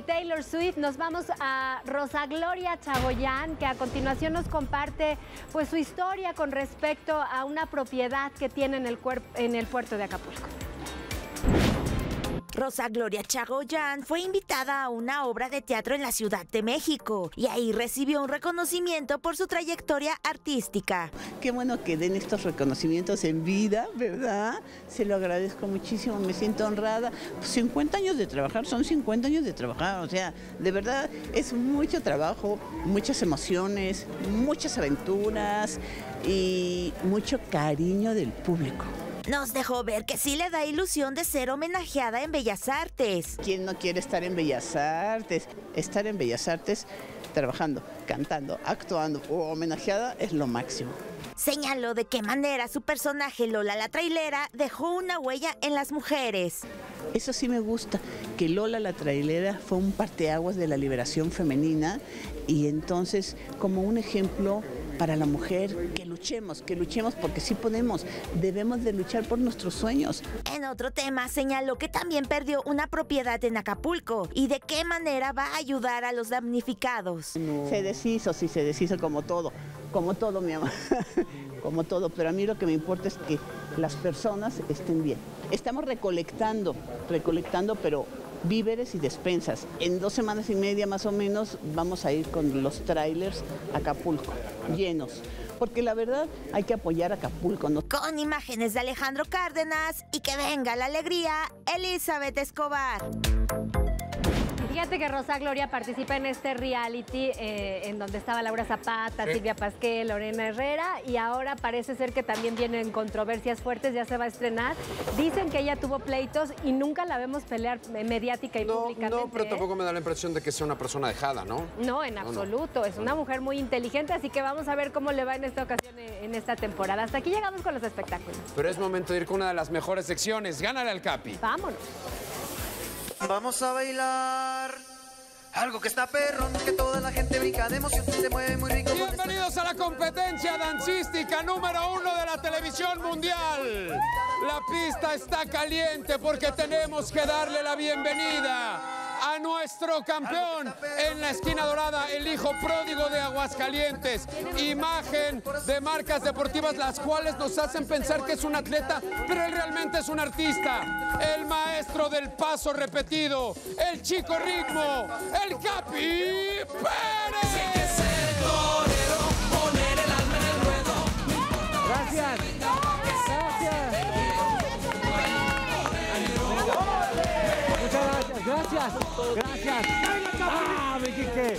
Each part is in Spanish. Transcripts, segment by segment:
Taylor Swift, nos vamos a Rosa Gloria Chagoyán, que a continuación nos comparte pues su historia con respecto a una propiedad que tiene en el, en el puerto de Acapulco. Rosa Gloria Chagoyán fue invitada a una obra de teatro en la Ciudad de México y ahí recibió un reconocimiento por su trayectoria artística. Qué bueno que den estos reconocimientos en vida, ¿verdad? Se lo agradezco muchísimo, me siento honrada. Pues 50 años de trabajar, son 50 años de trabajar, o sea, de verdad es mucho trabajo, muchas emociones, muchas aventuras y mucho cariño del público. Nos dejó ver que sí le da ilusión de ser homenajeada en Bellas Artes. ¿Quién no quiere estar en Bellas Artes? Estar en Bellas Artes trabajando, cantando, actuando o homenajeada es lo máximo. Señaló de qué manera su personaje Lola la trailera dejó una huella en las mujeres. Eso sí me gusta, que Lola la trailera fue un parteaguas de la liberación femenina y entonces como un ejemplo para la mujer, que luchemos, que luchemos porque sí podemos, debemos de luchar por nuestros sueños. En otro tema señaló que también perdió una propiedad en Acapulco y de qué manera va a ayudar a los damnificados. Se deshizo, sí, se deshizo como todo, como todo, mi amor, como todo, pero a mí lo que me importa es que las personas estén bien. Estamos recolectando, recolectando, pero víveres y despensas. En dos semanas y media más o menos vamos a ir con los trailers a Acapulco, llenos. Porque la verdad hay que apoyar a Acapulco. Con imágenes de Alejandro Cárdenas y que venga la alegría, Elizabeth Escobar. Fíjate que Rosa Gloria participa en este reality eh, en donde estaba Laura Zapata, Silvia Pasquel, Lorena Herrera y ahora parece ser que también vienen controversias fuertes, ya se va a estrenar. Dicen que ella tuvo pleitos y nunca la vemos pelear mediática y No, públicamente. no, pero ¿eh? tampoco me da la impresión de que sea una persona dejada, ¿no? No, en No, no. absoluto. Es una mujer muy inteligente, así que vamos a ver cómo le va en esta ocasión, eh, en esta temporada. Hasta aquí llegamos con los espectáculos. Pero es momento de ir con una de las mejores secciones. Gánale al Capi. Vámonos. Vamos a bailar. Algo que está perrón, que toda la gente brinca de emoción, se mueve muy rico. Bienvenidos a la competencia dancística número uno de la televisión mundial. La pista está caliente porque tenemos que darle la bienvenida a nuestro campeón en la esquina dorada, el hijo pródigo de Aguascalientes. Imagen de marcas deportivas las cuales nos hacen pensar que es un atleta, pero él realmente es un artista. El maestro del paso repetido, el chico ritmo, el Capi Pérez. Gracias. Gracias. Gracias. ¡Ah, mi Quique!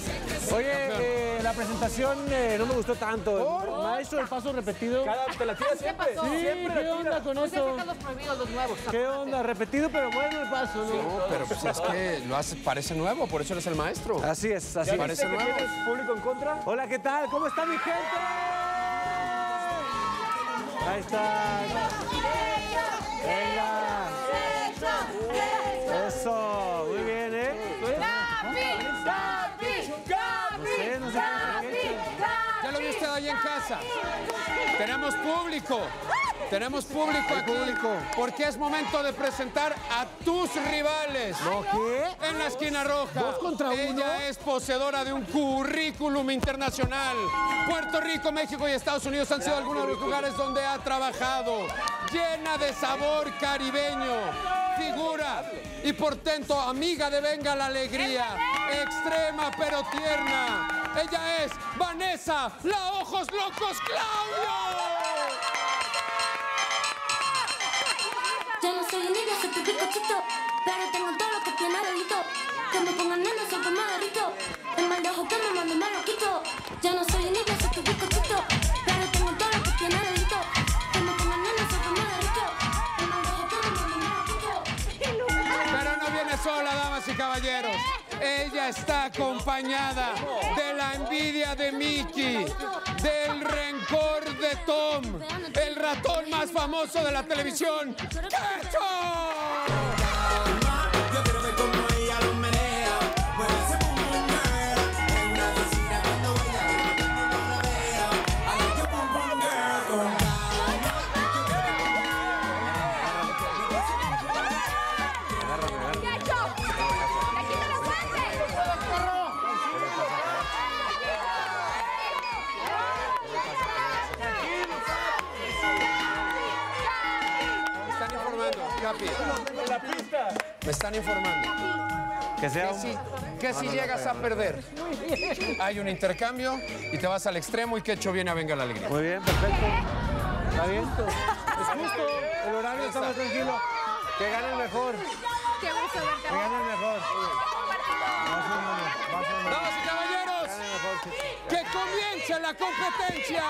Oye, eh, la presentación eh, no me gustó tanto. El Maestro del paso repetido. ¿Te la tiras siempre? Sí, ¿qué onda con eso? los prohibidos, los nuevos. ¿Qué onda? Repetido, pero bueno el paso, ¿no? No, pero pues es que lo hace, parece nuevo, por eso eres el maestro. Así es, así ¿Ya es. parece nuevo? público en contra? Hola, ¿qué tal? ¿Cómo está mi gente? Ahí está. Venga. Casa. Tenemos público. Tenemos público aquí. Porque es momento de presentar a tus rivales. ¿No qué? En la esquina roja. ¿Dos contra uno? Ella es poseedora de un currículum internacional. Puerto Rico, México y Estados Unidos han sido algunos de los lugares donde ha trabajado. Llena de sabor caribeño. Figura y portento, amiga de Venga la Alegría. Extrema pero tierna. Ella es Vanessa, la Ojos Locos Claudio. Yo no soy un niño, soy tu bizcochito Pero tengo todo lo que tiene delito Que me pongan nena, soy tu maderito El mal de ojo que me mando me lo quito Yo no soy un niño, soy tu bizcochito Pero tengo todo lo que tiene delito Que me pongan nena, soy tu maderito El mal de ojo que me mando me lo quito Pero no viene sola, damas y caballeros. Ella está acompañada de la envidia de Mickey, del rencor de Tom, el ratón más famoso de la televisión, ¡Quecho! Me están informando. Que sea un... si, ah, si llegas a perder, hay un intercambio y te vas al extremo y que hecho viene a Venga la Alegría. Muy bien, perfecto. Está bien. Es justo. El horario está más tranquilo. Que gane el mejor. Que gane el mejor. Damas y caballeros, que comience la competencia.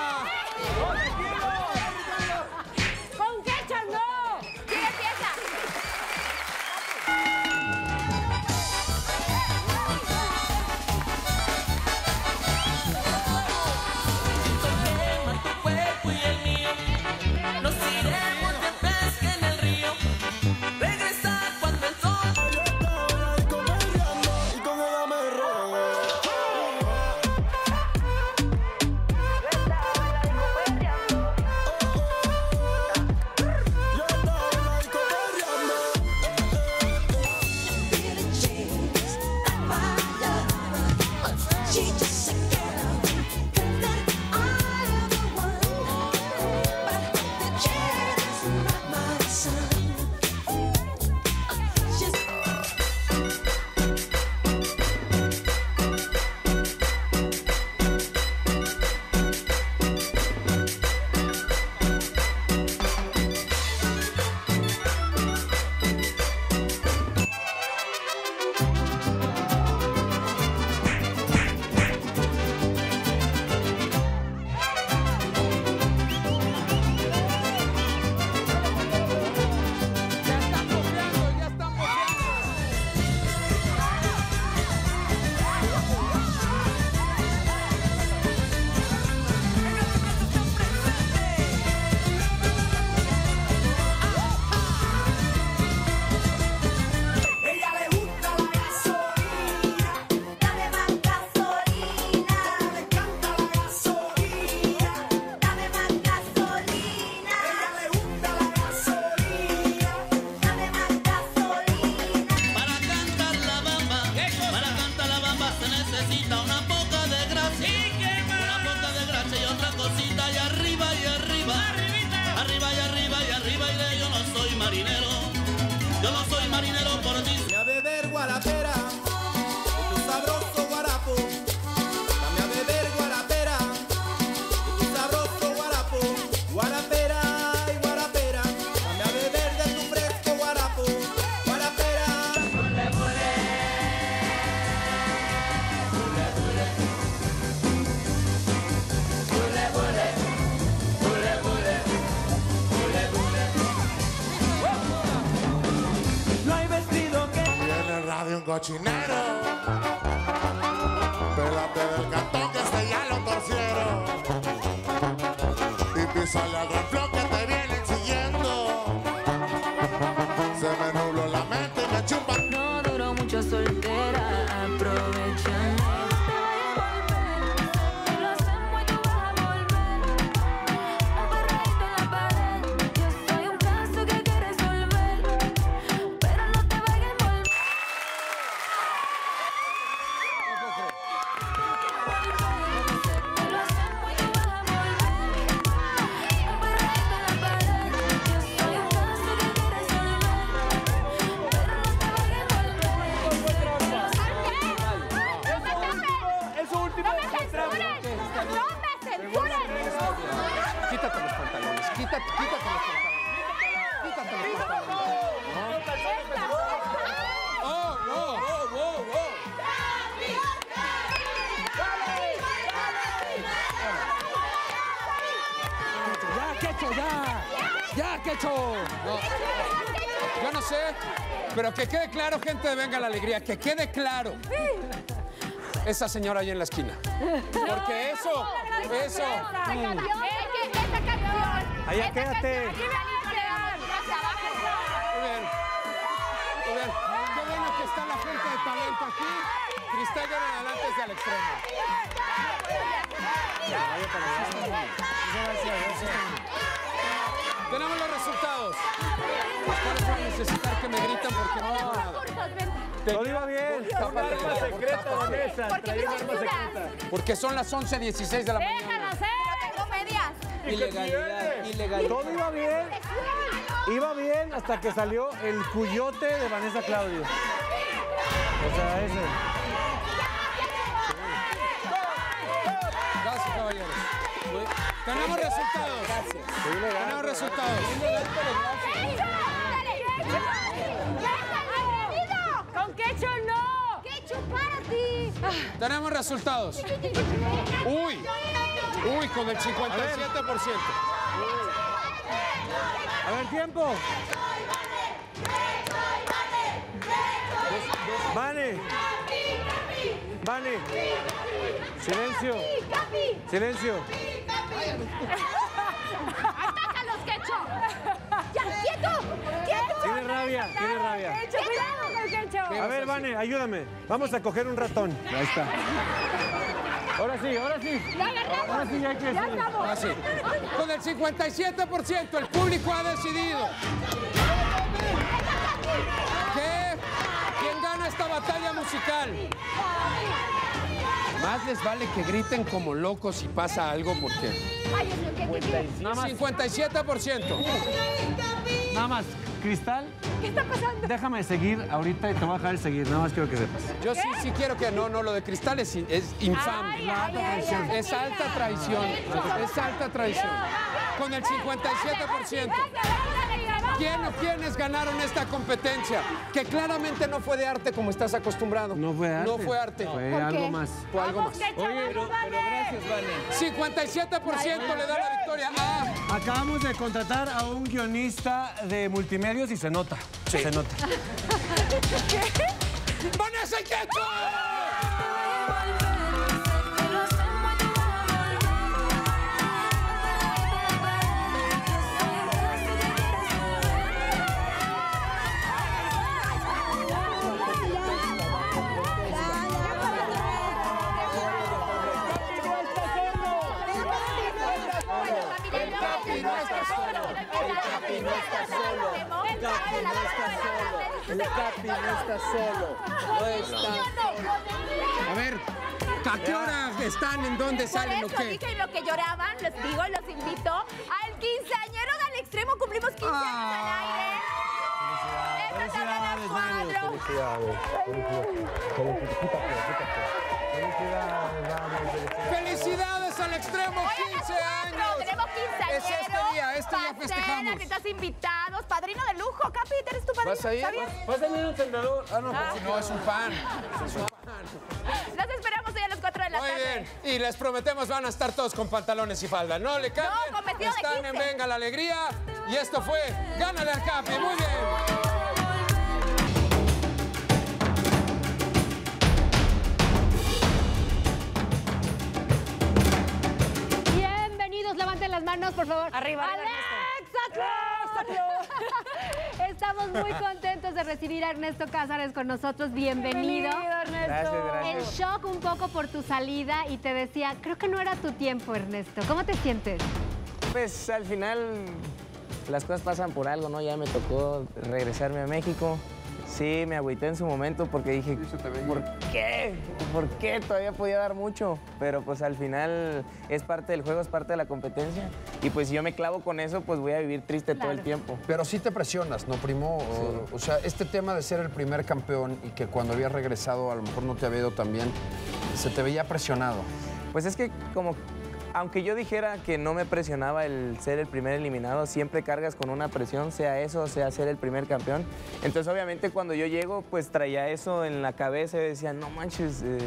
quede claro, gente de Venga la Alegría, que quede claro. Sí. Esa señora ahí en la esquina. Porque eso, eso. Allá quédate. Muy bien. Muy bien. Que está la de talento aquí. Cristal adelante el. Tenemos los resultados necesitar que me gritan porque no. Todo iba bien. Un arma secreta, Porque son las 11.16 de la mañana. ¡Déjalas, eh! Pero tengo medias. Ilegalidad, ilegalidad. Todo iba bien. Iba bien hasta que salió el cuyote de Vanessa Claudio. O sea, ese. Gracias, caballeros. Tenemos resultados. Gracias. Tenemos resultados. Tenemos resultados. Uy, uy, con el 57%. A ver, tiempo. Vane. Vane. Silencio. Silencio. ¡Atácalos, ketchup! Rabia, tiene rabia. ¡Ketchup, cuidado con el ketchup! A ver, Vane, ayúdame. Vamos a coger un ratón. Ahí está. Ahora sí, ahora sí. Ahora sí ya hay que. Así. Con el 57% el público ha decidido. ¿Qué? ¿Quién gana esta batalla musical? Más les vale que griten como locos si pasa algo porque... ¡Ay, Dios mío, qué difícil! Nada más, 57%. nada más. Cristal, ¿Qué está pasando? déjame seguir ahorita y te voy a dejar de seguir. Nada más quiero que sepas. Yo sí, sí quiero que no, no, lo de Cristal es, es infame. Ay, ay, ay, ay, Es alta traición. Es alta traición. Con el 57%. ¿Quién o quiénes ganaron esta competencia? Que claramente no fue de arte como estás acostumbrado. No fue arte. No fue arte. Fue algo más. Fue algo más. Oye, 57% le da la victoria a... acabamos de contratar a un guionista de multimedios y se nota. Se nota. ¡Vanessa Quecho! El Capi no está solo. No está A ver, ¿a qué hora están? ¿En dónde salen o Por eso qué? dije lo que lloraban, los digo, los invito al quinceañero del extremo. Cumplimos 15 años al aire. Esta semana cuatro. ¡Felicidades al extremo! Hoy a las 15 cuatro años. Tenemos. Es este día, este día festejamos. Estás invitados, padrino de lujo. Capi, ¿eres tu padrino? ¿Vas a ir? ¿Está bien? Pásame un encendedor. Ah, no. Si no, es un pan. Es un pan. Los esperamos hoy a las 4 de la Muy tarde. bien. Y les prometemos van a estar todos con pantalones y falda. No le cambien. No, con vestido de Están en 15. Venga la Alegría. Y esto fue Gánale al Capi. Muy bien. Manos, por favor. Arriba, arriba. Estamos muy contentos de recibir a Ernesto Cázares con nosotros. Bienvenido. Gracias, El gracias. shock un poco por tu salida y te decía, creo que no era tu tiempo, Ernesto. ¿Cómo te sientes? Pues al final las cosas pasan por algo, ¿no? Ya me tocó regresarme a México. Sí, me agüité en su momento porque dije, ¿por qué? ¿Por qué? Todavía podía dar mucho. Pero pues al final es parte del juego, es parte de la competencia. Y pues si yo me clavo con eso, pues voy a vivir triste todo el tiempo. Pero sí te presionas, ¿no, primo? O, o sea, este tema de ser el primer campeón y que cuando habías regresado a lo mejor no te había ido tan bien, se te veía presionado. Pues es que como, aunque yo dijera que no me presionaba el ser el primer eliminado, siempre cargas con una presión, sea eso, sea ser el primer campeón. Entonces obviamente cuando yo llego, pues traía eso en la cabeza y decía, no manches, eh",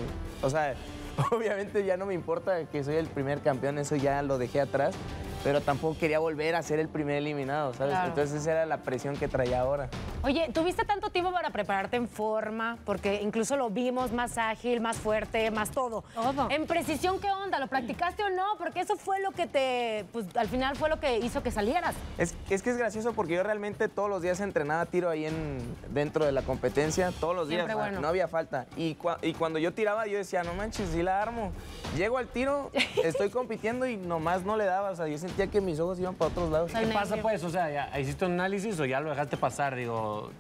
o sea, obviamente ya no me importa que soy el primer campeón, eso ya lo dejé atrás. Pero tampoco quería volver a ser el primer eliminado, ¿sabes? Claro. Entonces esa era la presión que traía ahora. Oye, ¿tuviste tanto tiempo para prepararte en forma? Porque incluso lo vimos más ágil, más fuerte, más todo. Todo. En precisión, ¿qué onda? ¿Lo practicaste o no? Porque eso fue lo que te, pues al final fue lo que hizo que salieras. Es, es que es gracioso porque yo realmente todos los días entrenaba tiro ahí en, dentro de la competencia, todos los días, Siempre bueno. no había falta. Y, cua- y cuando yo tiraba yo decía, no manches, sí la armo. Llego al tiro, estoy compitiendo y nomás no le daba, o sea, yo sentía que mis ojos iban para otros lados. ¿Qué pasa, pues? O sea, ¿ya ¿hiciste un análisis o ya lo dejaste pasar? Digo,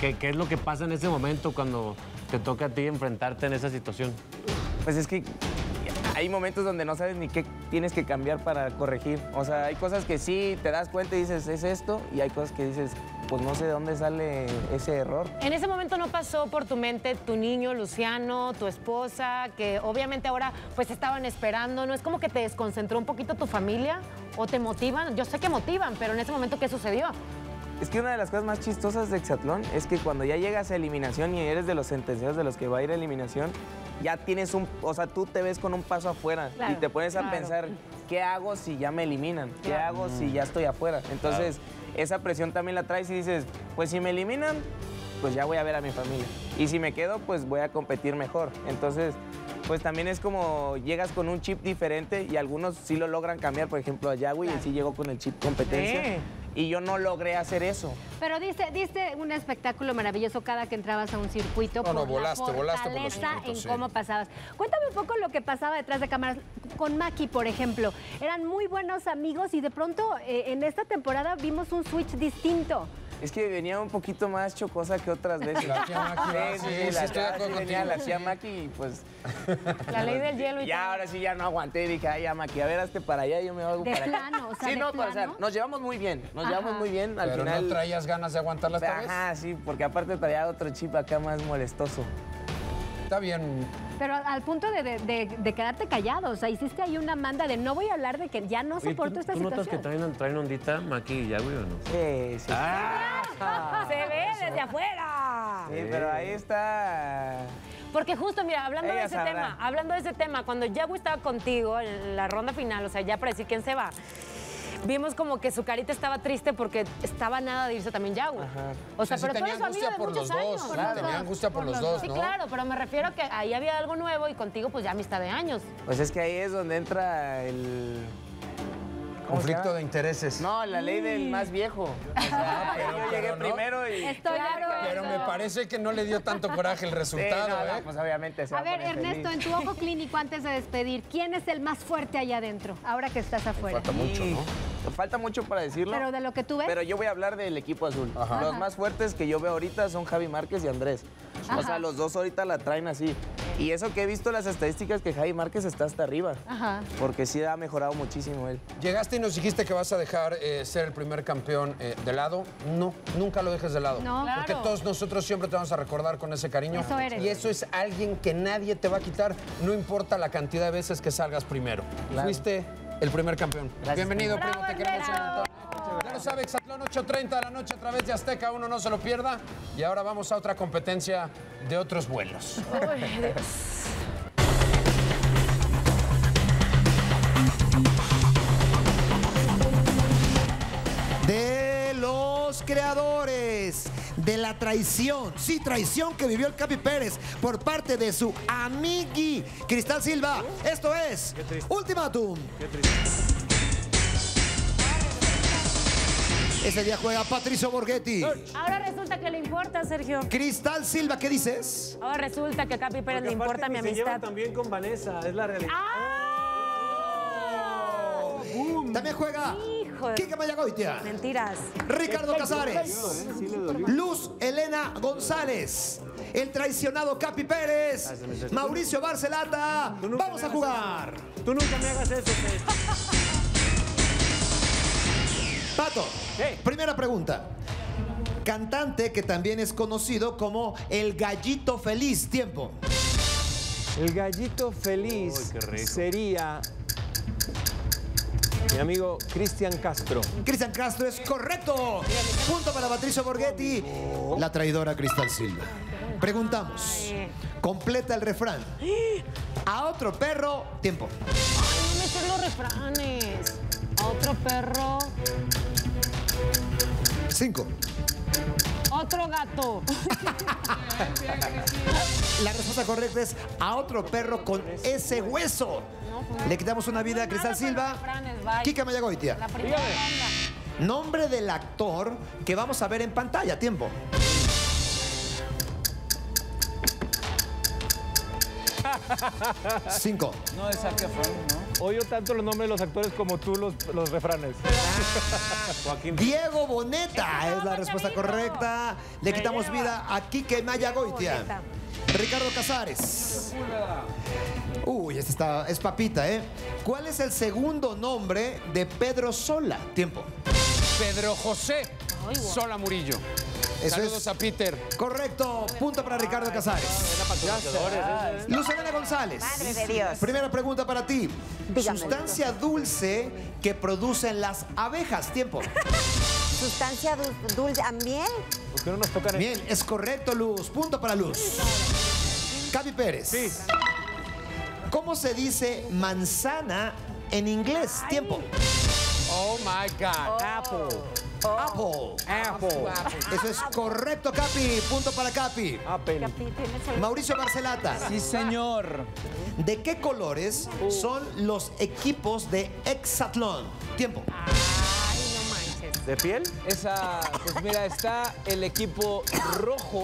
¿qué, qué es lo que pasa en ese momento cuando te toca a ti enfrentarte en esa situación? Pues es que hay momentos donde no sabes ni qué tienes que cambiar para corregir. O sea, hay cosas que sí te das cuenta y dices, es esto, y hay cosas que dices, pues no sé de dónde sale ese error. En ese momento no pasó por tu mente tu niño, Luciano, tu esposa, que obviamente ahora pues estaban esperando, ¿no? Es como que te desconcentró un poquito tu familia o te motivan. Yo sé que motivan, pero en ese momento, ¿qué sucedió? Es que una de las cosas más chistosas de Exatlón es que cuando ya llegas a eliminación y eres de los sentenciados de los que va a ir a eliminación, ya tienes un, o sea, tú te ves con un paso afuera Claro, y te pones a claro. pensar, ¿qué hago si ya me eliminan? ¿Qué Claro. hago si ya estoy afuera? Entonces, esa presión también la traes y dices, pues si me eliminan, pues ya voy a ver a mi familia. Y si me quedo, pues voy a competir mejor. Entonces, pues también es como llegas con un chip diferente y algunos sí lo logran cambiar. Por ejemplo, a Yahweh, él sí llegó con el chip competencia. Y yo no logré hacer eso. Pero diste, diste un espectáculo maravilloso cada que entrabas a un circuito. No, no, la volaste, volaste por los en sí. cómo pasabas. Cuéntame un poco lo que pasaba detrás de cámaras con Maki, por ejemplo. Eran muy buenos amigos y de pronto eh, en esta temporada vimos un switch distinto. Es que venía un poquito más chocosa que otras veces. La tía Maki. Sí, sí, la- de acuerdo sí venía la tía Maki y pues... La ley del hielo y Ya, todo. ahora sí ya no aguanté y dije, ay, ya Maki, a ver, hazte para allá y yo me hago De para acá. plano, o sea, sí, de no, pero, o sea, plano. nos llevamos muy bien, nos Ajá. llevamos muy bien. Al Pero final... no traías ganas de aguantarla esta vez. Ajá, sí, porque aparte traía otro chip acá más molestoso. Está bien. Pero al punto de, de- de- de quedarte callado. O sea, hiciste ahí una manda de no voy a hablar de que ya no Oye, ¿tú, soporto esta tú notas que situación. traen, traen ondita Maki y Yahweh o no? Sí, sí. Se ve desde afuera. Sí, pero ahí está... Porque justo, mira, hablando de ese sabrá. tema, hablando de ese tema, cuando Yahweh estaba contigo en la ronda final, o sea, ya para decir quién se va, vimos como que su carita estaba triste porque estaba nada de irse también Yahweh. O sea, Sí, sí pero tú tenía eres su amigo de por muchos los dos, años. sí, Por los tenía angustia por los dos, Sí, ¿no? claro, pero me refiero a que ahí había algo nuevo y contigo pues ya amistad de años. Pues es que ahí es donde entra el... ¿cómo se Conflicto de intereses. No, la ley del más viejo. O sea, pero- yo llegué pero no. primero y... Estoy acuerdo. Pero me parece que no le dio tanto coraje el resultado, Sí, no, no, ¿eh? pues obviamente se A va ver, Ernesto, feliz. en tu ojo clínico, antes de despedir, ¿quién es el más fuerte allá adentro, ahora que estás afuera? Falta mucho, ¿no? Falta mucho para decirlo. Pero de lo que tú ves. Pero yo voy a hablar del equipo azul. Ajá. Los Ajá. más fuertes que yo veo ahorita son Javi Márquez y Andrés. O sea, los dos ahorita la traen así. Y eso que he visto las estadísticas que Javi Márquez está hasta arriba. Ajá. Porque sí ha mejorado muchísimo él. Llegaste y nos dijiste que vas a dejar eh, ser el primer campeón eh, de lado. No, nunca lo dejes de lado. No. Porque Claro. todos nosotros siempre te vamos a recordar con ese cariño. Eso eres. Y eso es alguien que nadie te va a quitar, no importa la cantidad de veces que salgas primero. Claro. Fuiste el primer campeón. Gracias, Bienvenido, Bravo, primo, te queremos un montón. Ya lo sabe, Exatlón 8.30 de la noche a través de Azteca, uno no se lo pierda. Y ahora vamos a otra competencia de otros vuelos. De los creadores de la traición, sí, traición que vivió el Capi Pérez por parte de su amigui Cristal Silva. Esto es Ultimatum. Ese día juega Patricio Borghetti. Ahora resulta que le importa, Sergio. Cristal Silva, ¿qué dices? Ahora resulta que a Capi Pérez Porque le importa mi que se lleva amistad. también con Vanessa, es la realidad. También juega Hijo de- Kike Mayagoitia, Mentiras. Ricardo Casares, Luz Elena González, el traicionado Capi Pérez, Mauricio Barcelata. Vamos a jugar. Tú nunca me hagas eso, Fer. Pato, primera pregunta. Cantante que también es conocido como el gallito feliz. Tiempo. El gallito feliz sería mi amigo Cristian Castro. Cristian Castro es correcto. Punto para Patricio Borghetti. La traidora Cristal Silva. Preguntamos. Completa el refrán. A otro perro, tiempo. Ay, no me sé los refranes. Otro perro, Cinco. otro gato. La respuesta correcta es a otro perro con ese hueso. Le quitamos una vida a Cristal Silva. Kika Mayagoitia. La primera. Nombre del actor que vamos a ver en pantalla. Tiempo. Cinco. No es Zac Efron, ¿no? Odio tanto los nombres de los actores como tú los, los refranes. Joaquín. Diego Boneta es la respuesta correcta. Le quitamos vida a Kike Mayagoitia. Ricardo Casares. Uy, este está, es papita, ¿eh? ¿Cuál es el segundo nombre de Pedro Sola? Tiempo. Pedro José Sola Murillo. Eso Saludos es- a Peter. Correcto, punto para Ricardo Casares. Luz Elena González. Madre de Dios. Primera pregunta para ti. Dígame, Sustancia dulce que producen las abejas. Tiempo. Sustancia dul- dulce, ¿a miel? ¿Por qué no nos tocan Bien, es correcto, Luz. Punto para Luz. Capi Pérez. Sí. ¿Cómo se dice manzana en inglés? Tiempo. Oh my God. Apple. Apple. Apple. Eso es correcto, Capi. Punto para Capi. Apple. Mauricio Barcelata. Sí, señor. ¿De qué colores son los equipos de Exatlón? Tiempo. ¿De piel? Esa, pues mira, está el equipo rojo,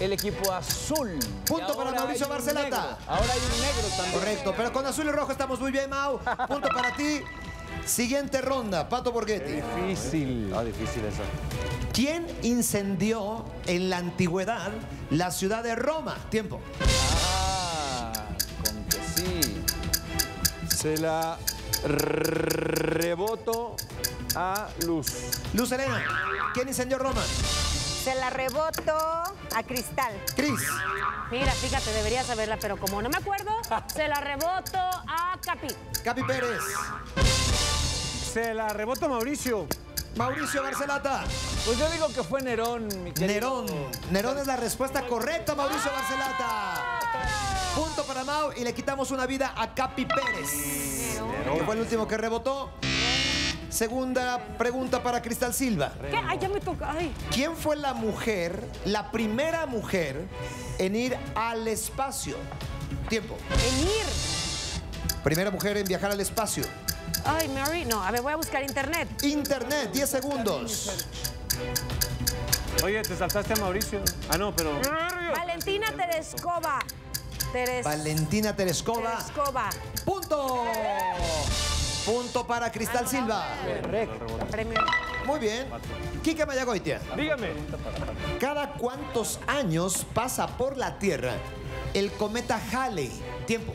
el equipo azul. Punto para Mauricio Barcelata. Ahora hay un negro también. Correcto, pero con azul y rojo estamos muy bien, Mau. Punto para ti. Siguiente ronda, Pato Borghetti. Difícil. Ah, difícil esa. ¿Quién incendió en la antigüedad la ciudad de Roma? Tiempo. Ah, con que sí. Se la reboto a Luz. Luz Elena, ¿quién incendió Roma? Se la reboto a Cristal. Cris. Mira, fíjate, debería saberla, pero como no me acuerdo, se la reboto a Capi. Capi Pérez. Se la reboto a Mauricio. Mauricio Barcelata. Pues yo digo que fue Nerón, mi querido. Nerón. Nerón es la respuesta correcta, Mauricio Barcelata. Punto para Mau y le quitamos una vida a Capi Pérez. Que fue el último que rebotó. Segunda pregunta para Cristal Silva. ¿Qué? Ay, ya me toca. Ay. ¿Quién fue la mujer, la primera mujer en ir al espacio? Tiempo. En ir. Primera mujer en viajar al espacio. Ay, Mary. No, a ver, voy a buscar internet. Internet, 10 segundos. Oye, te saltaste a Mauricio. Ah, no, pero. Valentina Terescova. Teres... Valentina Terescova. Terescova. Punto. Punto para Cristal Silva. Premio. Muy bien. Quique Mayagoitia. Dígame. ¿Cada cuántos años pasa por la Tierra el cometa Halley? Tiempo.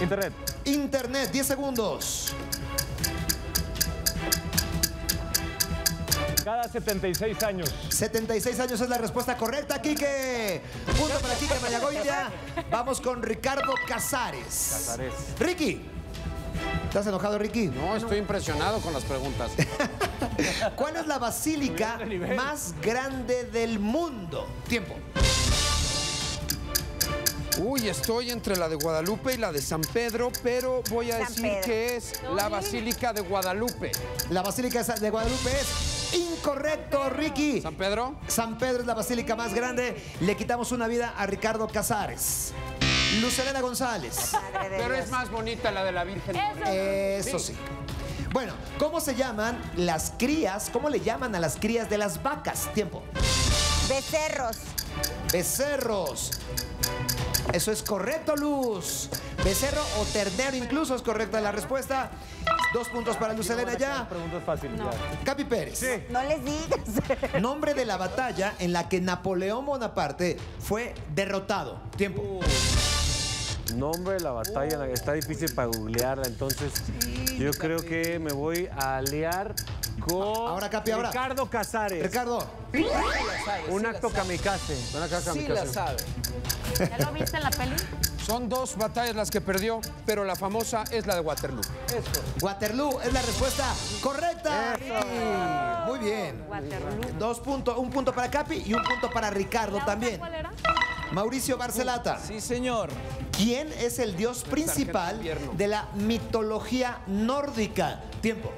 Internet. Internet, 10 segundos. Cada 76 años. 76 años es la respuesta correcta, Quique. Punto para Quique Mayagoitia. Vamos con Ricardo Casares. Casares. Ricky. ¿Estás enojado, Ricky? No, estoy impresionado con las preguntas. ¿Cuál es la basílica más grande del mundo? Tiempo. Uy, estoy entre la de Guadalupe y la de San Pedro, pero voy a San decir Pedro. que es la Basílica de Guadalupe. La basílica de Guadalupe es incorrecto, Ricky. ¿San Pedro? San Pedro es la basílica más grande. Le quitamos una vida a Ricardo Casares. Lucelena González. Madre de Pero Dios. es más bonita la de la Virgen. Eso sí. Bueno, ¿cómo se llaman las crías? ¿Cómo le llaman a las crías de las vacas? Tiempo. Becerros. Becerros. Eso es correcto, Luz. Becerro o ternero incluso es correcta la respuesta. Dos puntos para Lucelena ya. Preguntas fáciles. ya. Capi Pérez. No les digas. Nombre de la batalla en la que Napoleón Bonaparte fue derrotado. Tiempo. Nombre de la batalla, la- está difícil para googlearla, entonces yo creo que me voy a aliar con Ahora, Capi, ahora. Ricardo Casares. Ricardo. Un acto kamikaze. Sí kamikaze. la sabe. ¿Ya lo viste en la peli? Son dos batallas las que perdió, pero la famosa es la de Waterloo. Waterloo es la respuesta correcta. Ricky. Muy bien. Dos puntos, un punto para Capi y un punto para Ricardo también. ¿Cuál era? Mauricio Barcelata. Sí, señor. ¿Quién es el dios principal de la mitología nórdica? Tiempo.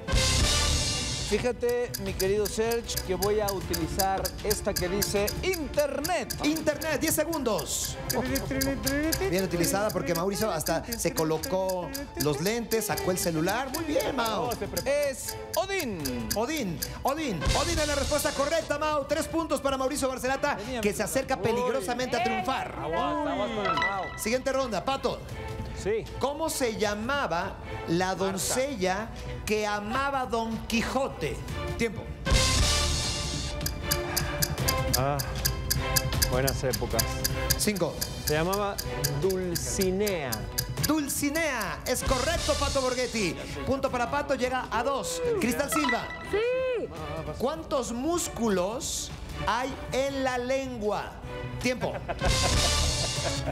Fíjate, mi querido Serge, que voy a utilizar esta que dice Internet. Internet, 10 segundos. Bien utilizada porque Mauricio hasta se colocó los lentes, sacó el celular. Muy bien, Mau. Es Odín. Odín, Odín, Odín es la respuesta correcta, Mau. Tres puntos para Mauricio Barcelata, que se acerca peligrosamente a triunfar. Siguiente ronda, Pato. Sí. ¿Cómo se llamaba la doncella que amaba Don Quijote? Tiempo. Ah, Buenas épocas. Cinco. Se llamaba Dulcinea. Dulcinea. Es correcto, Pato Borghetti. Punto para Pato, llega a dos. Cristal Silva. Sí. ¿Cuántos músculos hay en la lengua? Tiempo.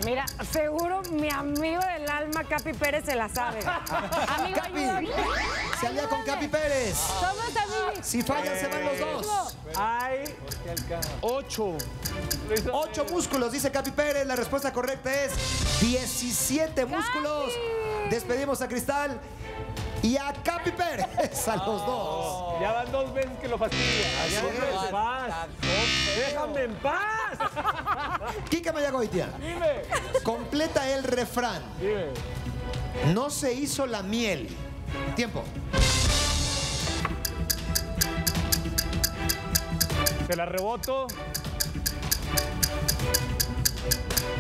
Mira, seguro mi amigo del alma, Capi Pérez, se la sabe. Amigo, Capi, ayúdame. se alía con Capi Pérez. Somos amigos. Si fallan, se van los dos. Hay ocho. Ocho músculos, dice Capi Pérez. La respuesta correcta es 17 músculos. Despedimos a Cristal y a Capi Pérez, a los dos. Ya van dos veces que lo fastidia. Déjame es. en paz. Déjame en paz. Kike Mayagoitia, Dime. completa el refrán. Dime. No se hizo la miel. Tiempo. Te la reboto.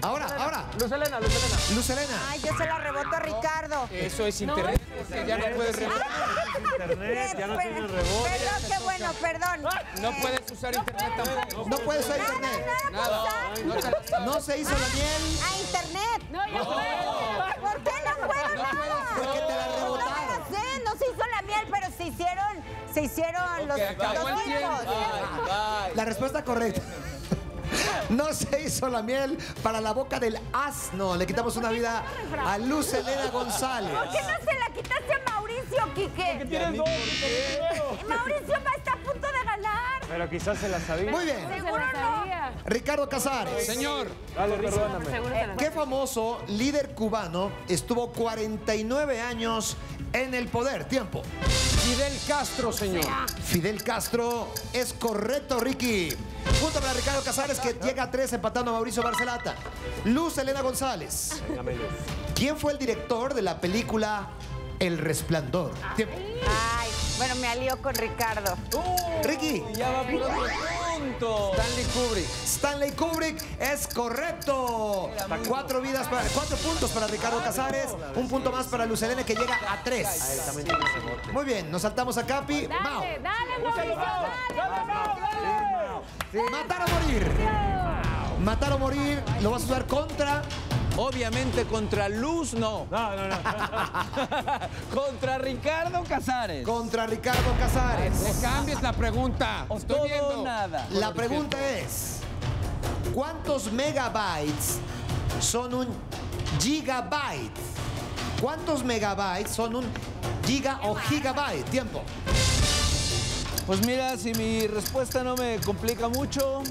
Ahora, ahora. Luz Elena, Luz Elena. Luz Elena. Ay, yo se la reboto a Ricardo. Eso es internet, porque ya no puedes rebotar. Internet, ya no Per- tiene rebote. Perdón, qué bueno, perdón. No puedes usar internet tampoco. No puedes usar internet. Nada. No. No se hizo la miel A internet. No, ya puedo. ¿Por qué no puedo nada? porque te la No rebotaron. la sé, no se hizo la miel, pero se hicieron, se hicieron los, acabó los el tiempo. hijos. La respuesta correcta. No se hizo la miel para la boca del asno. Le quitamos una vida a Luz Elena González. ¿Por qué no se la quitaste a Mauricio, Quique? Tienes dos. Mauricio va a estar a punto de ganar. Pero quizás se la sabía. Muy bien. Se la sabía. Ricardo Casares. Señor, Dale, perdóname. Seguro ¿Qué famoso líder cubano estuvo 49 años en el poder? Tiempo. Fidel Castro, señor. Fidel Castro es correcto, Ricky. Punto para Ricardo Casares que llega a tres empatando a Mauricio Barcelata. Luz Elena González. ¿Quién fue el director de la película El Resplandor? Tiempo. Ay, bueno, me alió con Ricardo. Ricky. Ya va Stanley Kubrick. Stanley Kubrick es correcto. Cuatro vidas para, cuatro puntos para Ricardo Casares, un punto más para Luz Elena que llega a tres. Muy bien, nos saltamos a Capi. Mau. Dale, dale. Matar o morir. Matar o morir, lo vas a usar contra. Obviamente contra Luz no. No, no, no. contra Ricardo Casares. Contra Ricardo Casares. No cambies la pregunta. O Estoy todo viendo. nada. La pregunta es: ¿cuántos megabytes son un gigabyte? ¿Cuántos megabytes son un giga o gigabyte? Tiempo. Pues mira, si mi respuesta no me complica mucho,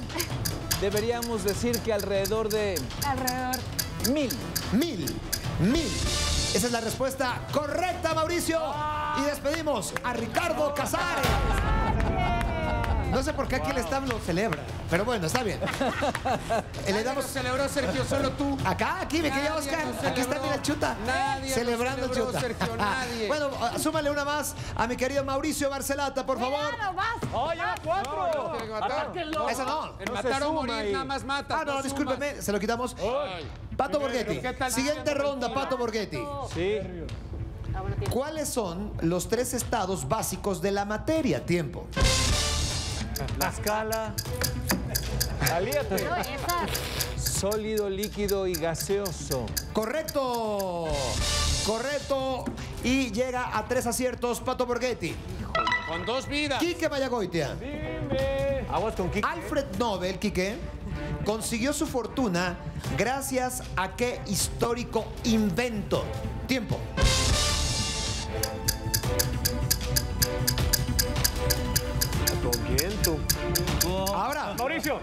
deberíamos decir que alrededor de Alrededor. Mil. Mil. Mil. Esa es la respuesta correcta, Mauricio. Y despedimos a Ricardo Casares. No sé por qué aquí el staff lo celebra, pero bueno, está bien. Le damos Lo celebró Sergio, solo tú. Acá, aquí, mi querido Nadie Oscar. Aquí está, mira, Chuta. Nadie lo Celebrando celebró, Chuta. Sergio, nadie. bueno, ah, súmale una más a mi querido Mauricio Barcelata, por favor. Claro, vas. ¡Oh, lleva cuatro! Matar. ¡Atáquenlo! Esa no. El No matar o morir ahí. nada más mata. Ah, no, discúlpeme, se lo quitamos. Ay. Pato Borghetti. ¿qué tal? Siguiente ronda, Pato Borghetti. Sí. ¿Cuáles son los tres estados básicos de la materia? Tiempo. La escala. Alíate. No, esas. Sólido, líquido y gaseoso. Correcto. Correcto. Y llega a tres aciertos, Pato Borghetti. Con dos vidas. Quique Mayagoitia. Dime. Aguas con Kike. Alfred Nobel, Quique, consiguió su fortuna gracias a qué histórico invento. Tiempo. ¿Con quién tú? Ahora, Mauricio.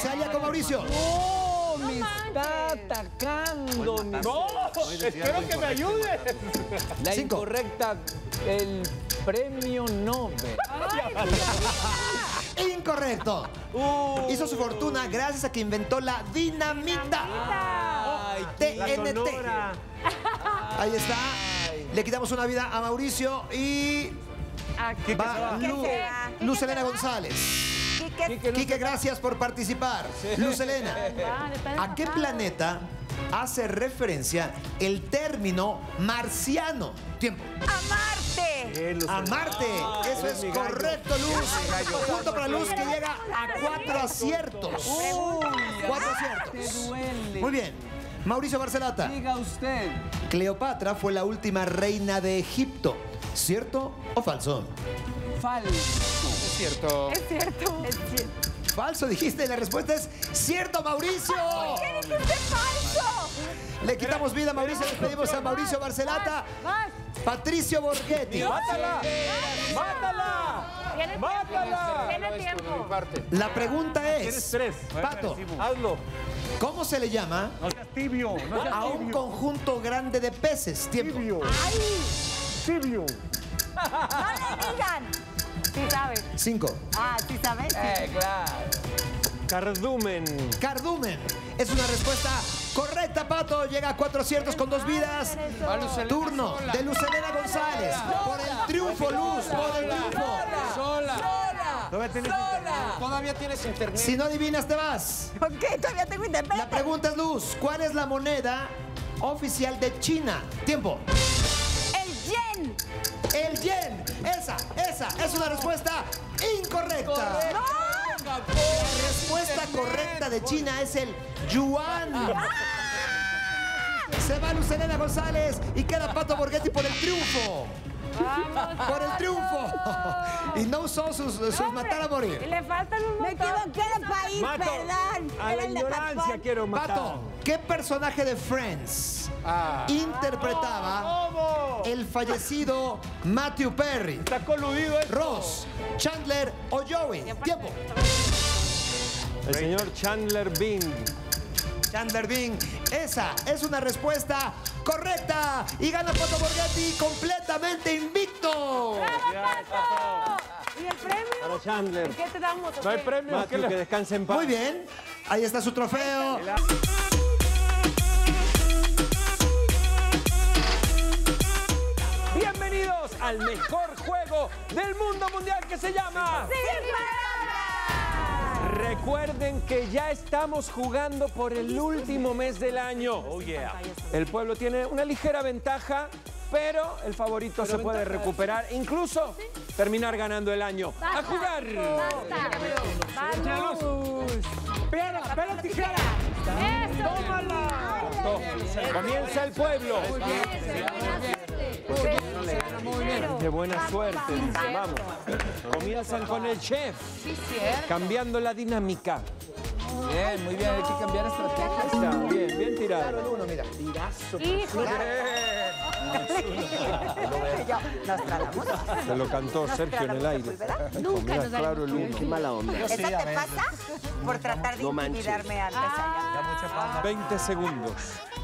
se halía con Mauricio. ¡Oh, me está atacando! mi- No, espero que me ayudes. La Cinco. incorrecta, el premio Nobel. Incorrecto. Hizo su fortuna gracias a que inventó la dinamita. Ay, La TNT. Ahí está. Le quitamos una vida a Mauricio y Va. Lu- va. Luz Elena González. Quique, Quique, gracias por participar. Luz Elena, ¿a qué planeta hace referencia el término marciano? Tiempo. a Marte. A Marte. Eso eres es mi correcto, Luz. Punto para Luz que llega a cuatro aciertos. Cuatro aciertos. Te duele. Muy bien. Mauricio Barcelata. Diga usted. Cleopatra fue la última reina de Egipto. ¿Cierto o falso? Falso. Es cierto. Es cierto. Es cierto. Falso, dijiste. La respuesta es cierto, Mauricio. ¿Qué dijiste falso? Le quitamos vida a Mauricio. Despedimos a Mauricio Barcelata. Patricio Borghetti. ¡Mátala! ¡Mátala! Tiene. ¡Mátala! Tiene tiempo. La pregunta Tienes es, tres. Pato, Hazlo. ¿cómo se le llama No seas tibio. No seas a un tibio. conjunto grande de peces? Tiempo. Tibio. Tibio. No le digan. Sí sabes. Cinco. Ah, ¿sí sabes? Eh, claro. Cardumen. Cardumen. Es una respuesta correcta, Pato. Llega a cuatro aciertos con dos vidas. Turno sola. de Lucelena González. Por el triunfo, Luz. Por el triunfo. Sola. Todavía tienes Todavía tienes internet. Si no adivinas, te vas. Ok, todavía tengo internet. La pregunta es, Luz, ¿cuál es la moneda oficial de China? Tiempo. El yen. El yen. Esa, esa es una respuesta incorrecta. La respuesta correcta de China es el yuan. Se va Lucelena González y queda Pato Borghetti por el triunfo. Por el triunfo. Y no usó sus, sus matar a Y morir. le faltan un Me montón. equivoqué de país, Mato. perdón. A la ignorancia quiero matar. Pato, ¿qué personaje de Friends Ah. interpretaba ¿Cómo? el fallecido Matthew Perry? Está coludido esto. Ross, Chandler o Joey. Tiempo. El señor Chandler Bing. Chandler Bing. Esa es una respuesta correcta. Y gana Pato Borghetti completamente invicto. ¿Y el premio? Para Chandler. ¿Qué te damos? o No hay premio. Matthew, que descanse en paz. Muy bien. Ahí está su trofeo. Bienvenidos al mejor juego del mundo mundial que se llama. Recuerden que ya estamos jugando por el último mes del año. Oh yeah. El pueblo tiene una ligera ventaja, pero el favorito se puede recuperar, incluso terminar ganando el año. ¡A jugar! Vamos. ¡Piedra, papel tijera! ¡Tómala! Comienza el pueblo. De buena suerte. Vamos. Comienzan con el chef. Cambiando la dinámica. Bien, muy bien. Hay que cambiar estrategia. Está bien, bien tirado. Uno, mira. Se lo cantó Sergio en el aire. Nunca Mira, nos claro el uno. mala onda. ¿Esa te pasa? Por tratar de intimidarme antes allá. 20 segundos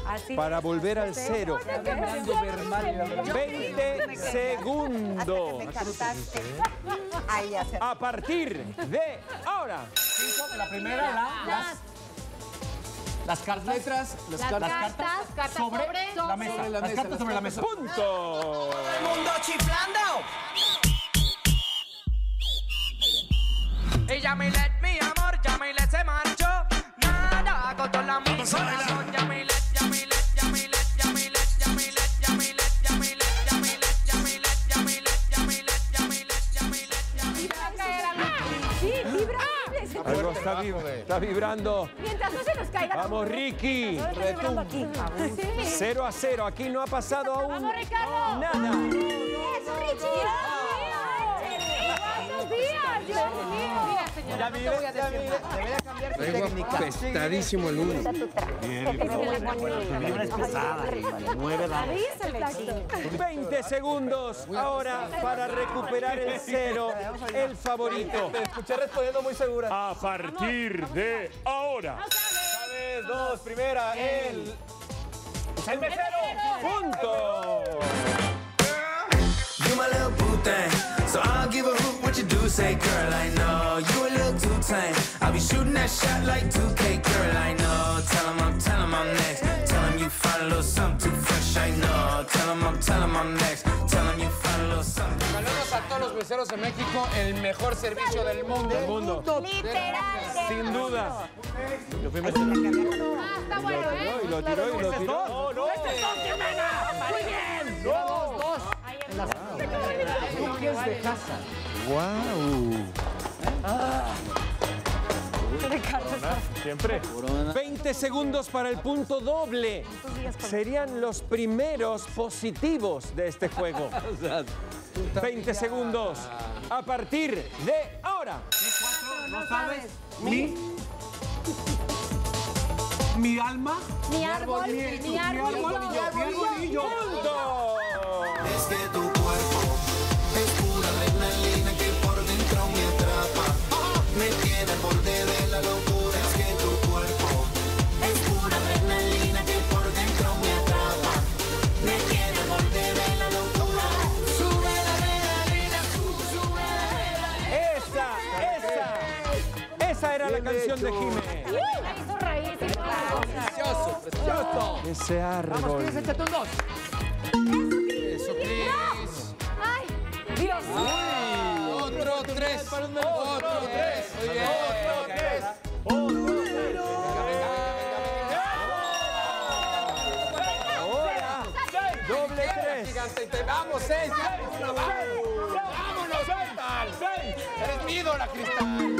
Así. para volver al cero. Fernando Bernal. 20 segundos. Ya. A partir de ahora. La primera, la, las, las cartas. letras, las, Las cartas, cartas, cartas sobre, la mesa. sobre. las cartas sobre la mesa. Punto. mundo chiflando. Y Yamilet, mi amor, Yamilet se marchó. Nada, con toda la mi está vibrando. Mientras no se nos caiga. Vamos, Ricky. Vibrando aquí. Sí. 0 a 0. Aquí no ha pasado aún Vamos, Ricardo. nada. ¡Eso, Richie! ¡Cuántos días! ¡Dios mío! Ya no. Debería cambiar su técnica. el uno. Vibra es pesada. Mueve la. Avísale, chico. 20 segundos ahora para recuperar el cero, el favorito. Te escuché respondiendo muy segura. A partir de ahora. Vez, dos, primera, el. El mesero. Punto. You a. Say, girl, I know you a little too tame. I'll be shooting that shot like 2K, girl, I know. Tell 'em I'm, tell 'em I'm next. Tell 'em you find a little something too fresh, I know. Tell 'em I'm, tell 'em I'm next. Tell 'em you find a little something. Saludos a todos los meseros de México, el mejor servicio del mundo. Del mundo. Literal. Sin duda. Ah, está bueno, ¿eh? Y lo tiró y lo tiró. No, no. Muy bien. Dos, dos. Duques de casa. ¡Wow! Siempre. 20 segundos para el punto doble. Serían los primeros positivos de este juego. 20 segundos. A partir de ahora. ¿No sabes? Mi. Mi alma. Mi árbol, mi arbolillo. Mi arbolillo. ¡Punto! Es que tu canción de Jimé. Hizo. Precioso, precioso. Ese Vamos, árbol. Cris, échate un dos. Eso, Cris. ¡Ay! ¡Dios mío! Otro tres. Otro tres. Muy bien. Otro tres. Ahora, doble tres. Vamos, seis. Vámonos, vámonos. Vámonos, Cristal. Eres mi ídola, Cristal.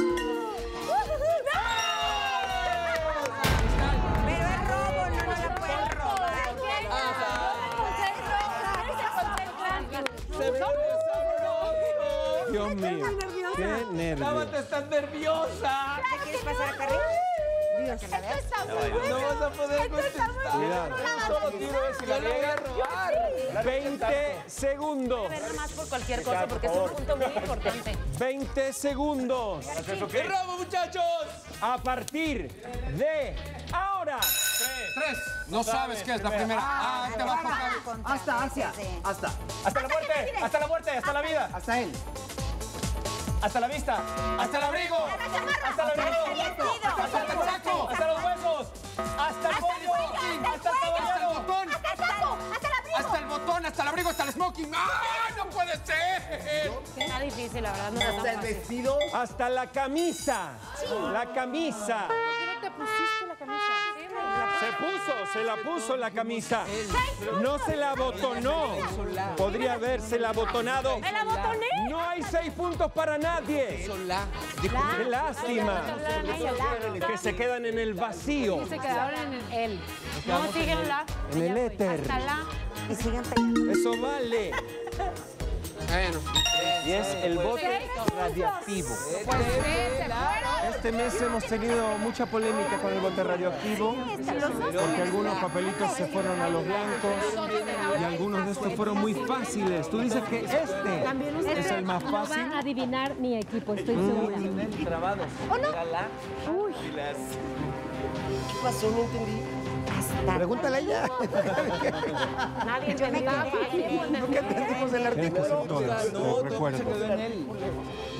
Mío. Qué nervios. estás nerviosa. ¿Te quieres pasar acá arriba? Dios. No vas a poder contestar. Solo tiro es si la voy a robar. 20 segundos. Ver más por cualquier cosa porque es un punto muy importante. 20 segundos. ¡Qué robo, muchachos! A partir de ahora. Tres. No sabes qué es la primera. Ah, te va a tocar. Hasta, hacia. Hasta. Hasta la muerte, hasta la muerte, hasta la vida, Hasta él. Hasta la vista, hasta el abrigo, hasta el abrigo, hasta el cachaco, hasta los huesos, hasta el pollo, hasta el Hasta el botón. Hasta el botón, hasta el abrigo, hasta el smoking. ¡Ah, no puede ser! Está difícil, la verdad, Hasta el vestido. Hasta la camisa. La camisa. no te pusiste se la puso la camisa. No se la abotonó. Podría haberse la abotonado. ¡Me la botoné! No hay seis puntos para nadie. Qué lástima. Que se quedan en el vacío. Se quedaron en el él. No, siguen la. En el éter. Eso vale. Bueno. Y es el bote radioactivo. Este mes hemos tenido mucha polémica con el bote radioactivo, porque algunos papelitos se fueron a los blancos y algunos de estos fueron muy fáciles. Tú dices que este es el más No fácil. va a adivinar mi equipo, estoy segura. Trabados. Uy, ¿Qué pasó? No entendí. Pregúntale a ella. Nadie entendió. Nunca entendimos el artículo. No, recuerdo.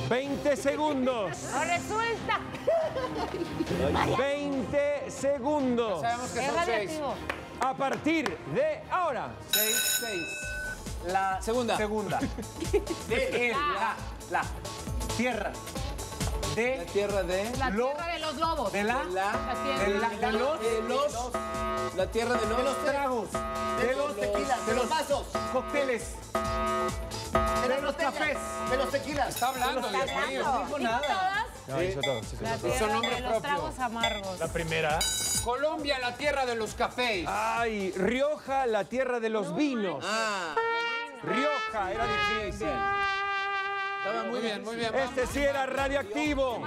20 segundos. ¡No resulta! 20 segundos. Sabemos que Es son seis. radiactivo. A partir de ahora. Seis, seis. La segunda. Segunda. De la, la. Tierra. De. La tierra de. La Lo- tierra de los lobos. De la. La, tierra. De, la, de los. de los. La tierra de los. De los tragos. De los tequilas. De los vasos. Cócteles. De los cafés. De los tequilas. Está hablando, Dios mío. No dijo nada. No, hizo todo. sí, sí. La tierra Son de los propio. tragos amargos. La primera. Colombia, la tierra de los cafés. Ay, Rioja, la tierra de los vinos. Ah, Rioja, era difícil. Estaba Muy bien, muy bien. Este sí era radioactivo.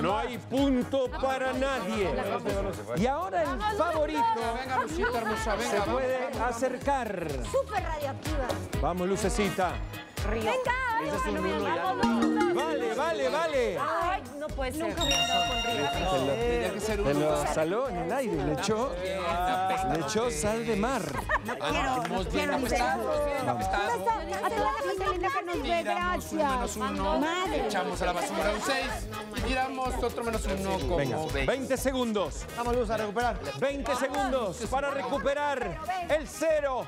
No hay punto para nadie. Y ahora el favorito Venga, Lucita hermosa, venga. se puede acercar. Súper radioactiva. Vamos, Lucecita. Río. Ese es un uno. Vale, vale, vale. Ay, no puede ser. Nunca me he dado con Río. Tenía que ser uno. lo saló en el aire, le echó, le echó sal de mar. Vamos bien apestados, bien apestados. A toda la gente linda que nos ve, gracias. Madre. Echamos a la basura un 6. Tiramos otro menos uno como Venga, 20. 20 segundos. Vamos, Luz, a recuperar. 20 segundos para recuperar el cero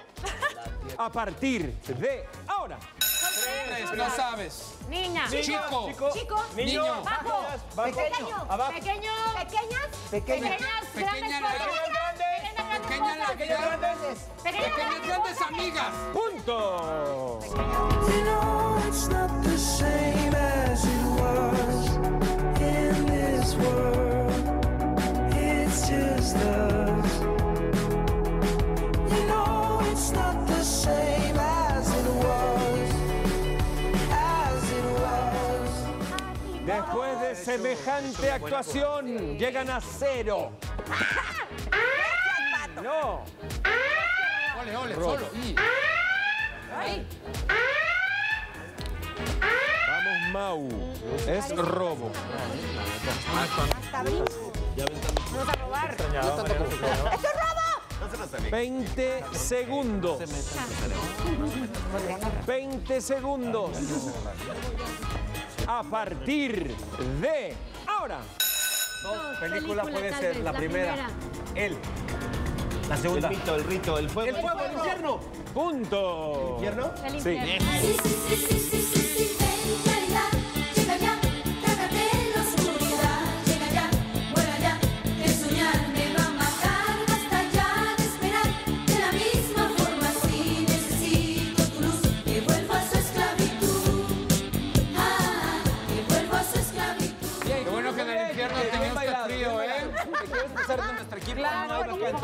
a partir de ahora. Tres, no sabes. Niña. Chico. Chico. Niño. Bajo. Bajo. Pequeño. Abajo. Pequeño. Pequeñas. Pequeña. Pequeñas. Pequeña, Grandes. grande. Pequeñas, Pequeñas grandes. Pequeñas grandes amigas. Punto. You know it's not the same as it was in this world. It's just us. You know it's not the same Después de semejante actuación, llegan a cero. No. Ole, ole, solo. Vamos, Mau. Es robo. Vamos a robar. ¡Esto es robo! 20 segundos. 20 segundos. A partir de ahora. película puede ser la La primera. primera. Él. La segunda. El mito, el rito, el fuego. El fuego, el infierno. Punto. ¿Infierno? El Sí. infierno. Sí,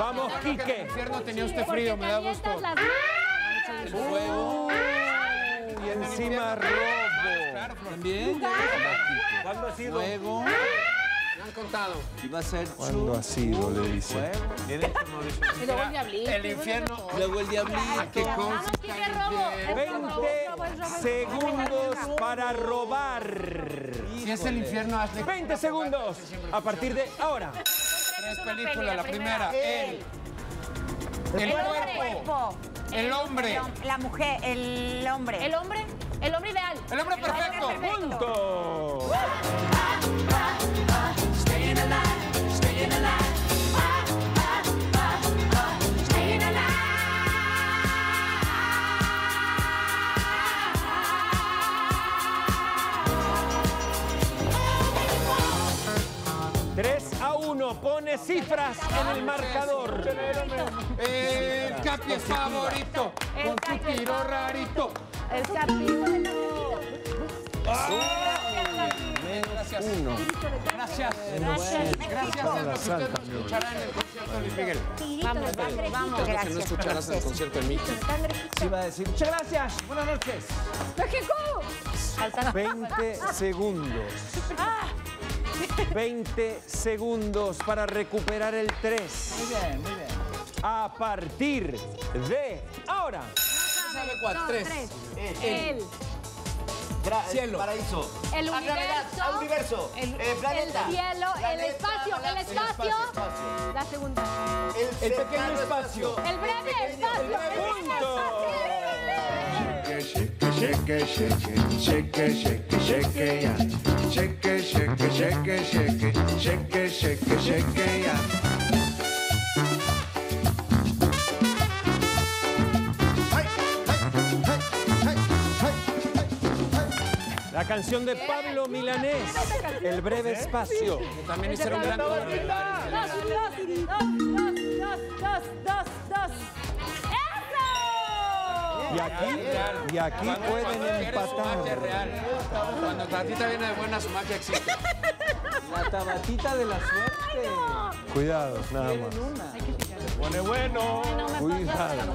Vamos, En el Quique. infierno tenía usted frío, me da gusto. El fuego. Y encima robo. También. ¿Cuándo ha sido? Fuego. Me han contado. Iba a ser ¿Cuándo ha sido? Le dice. Y luego el diablito. El infierno. Luego el diablito. ¿Qué Vamos, cosa? Quique, robo. Es 20 robo, es robo, es robo, es robo. segundos para robar. Si es el infierno, hazle. 20 segundos. A partir de ahora. Tres películas. La primera, él. El El cuerpo. cuerpo. El hombre. La mujer, el hombre. El hombre, el hombre ideal. El hombre perfecto. Punto. 3 a 1. Pone cifras en el marcador. El Capi es favorito. Con su tiro rarito. El Capi. Gracias. Uno. Gracias. Gracias. Gracias es lo que usted no escuchará en el concierto de Luis Miguel. Vamos, vamos. no Gracias. escucharás en el concierto de Mickey. Sí, iba a decir. Muchas gracias. Buenas noches. México. 20 segundos. 20 segundos para recuperar el 3. Muy bien, muy bien. A partir de ahora. Gra- Cielo. Paraíso. El Ah, universo. universo. El, Eh, planeta. el cielo, el espacio, el espacio. espacio. La segunda. El, El pequeño espacio. El breve espacio. Punto. Shake it, shake it, shake it, shake it, shake it, shake it, yeah. Shake it, shake it, shake it, shake it, shake it, shake it, shake it, yeah. La canción de Pablo Milanés. El breve espacio. También hicieron gran Y aquí, y aquí pueden Cuando quieres su magia empatar. real. Cuando Tatita viene de buena, su magia existe. La tabatita de la suerte. Cuidado, nada más. Pone bueno. Cuidado.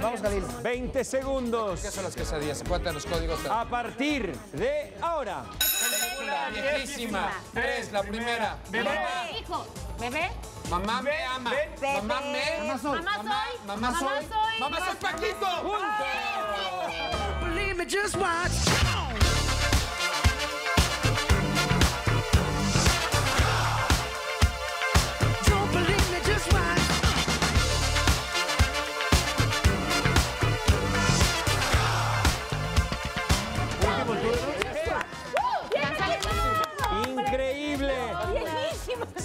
Vamos, Jalil. 20 segundos. ¿Qué son las quesadillas? Acuérdate los códigos. A partir de ahora. Película viejísima. Tres, la primera. Bebé. Hijo. Bebé. Mamá me ama. Mamá me. Mamá soy. Mamá, soy. Mamá soy Paquito. Believe me, just watch.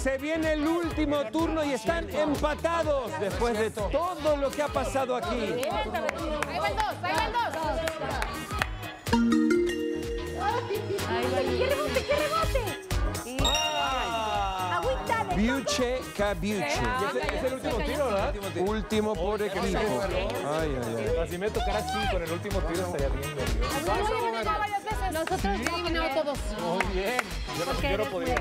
Se viene el último turno y están empatados después de todo lo que ha pasado aquí. Ahí van dos, ahí van dos. ¡Qué rebote, qué rebote! Ah. Agüita de Cabuche. Y ese- es el último tiro, ¿verdad? Último por equipo. Ay, ay, ay. Si me tocara cinco en el último tiro estaría bien nervioso. Nosotros ya eliminado todos. Muy bien. Yo no, yo no podría.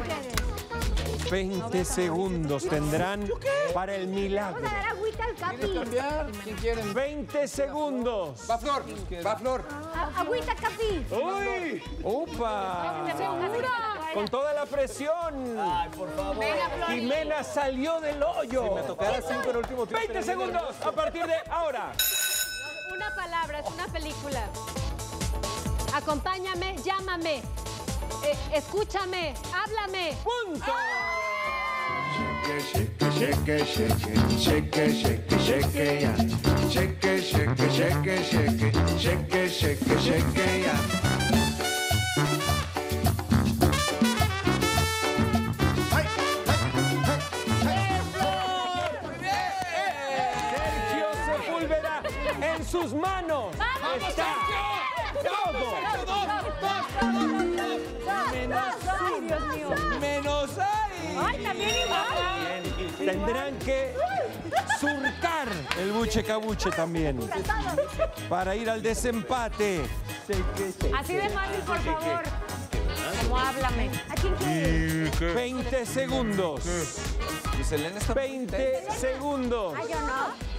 20 segundos tendrán para el milagro. Vamos a dar agüita al Capi. cambiar? ¿Quién quiere? 20 segundos. Va Flor, va Flor. A- Agüita, Capi. ¡Uy! ¡Upa! ¿Segura? Con toda la presión. Ay, por favor. Jimena salió del hoyo. Si me tocara en el último tiro, 20 estaría bien segundos a partir de ahora. Una palabra, es una película. Acompáñame, llámame. Eh, escúchame, háblame. ¡Punto! Shake shake it, shake it, shake it, yeah. Sergio Sepúlveda en sus manos Ay. Menos ahí. Ay, también igual. Tendrán que surcar el buche cabuche también para ir al desempate. Así de fácil, por favor. Como háblame. ¿A quién quieres? 20 segundos. 20 segundos. Ay, yo no.